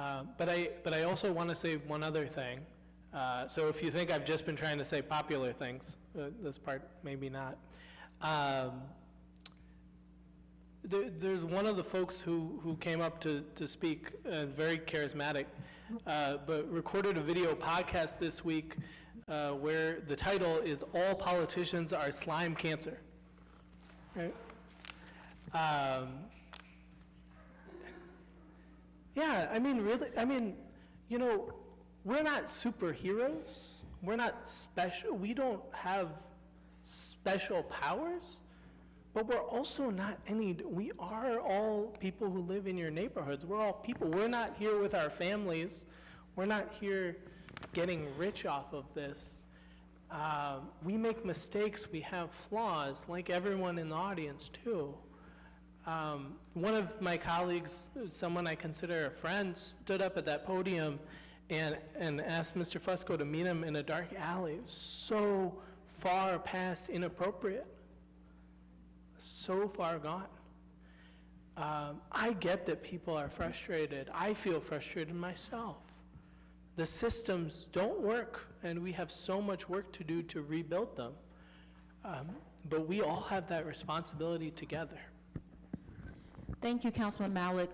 Uh, But I, but I also want to say one other thing. Uh, So if you think I've just been trying to say popular things, uh, this part, maybe not. Um, there, there's one of the folks who, who came up to, to speak, uh, very charismatic, uh, but recorded a video podcast this week uh, where the title is All Politicians Are Slime Cancer. Right? Um, yeah, I mean, really, I mean, you know, we're not superheroes. We're not special. We don't have special powers. But we're also not any, we are all people who live in your neighborhoods. We're all people. We're not here with our families. We're not here getting rich off of this. Um, we make mistakes. We have flaws, like everyone in the audience, too. Um, one of my colleagues, someone I consider a friend, stood up at that podium and, and asked Mr. Fusco to meet him in a dark alley. So far past inappropriate so far gone. Um, I get that people are frustrated. I feel frustrated myself. The systems don't work, and we have so much work to do to rebuild them. Um, but we all have that responsibility together. Thank you, Councilman Malik.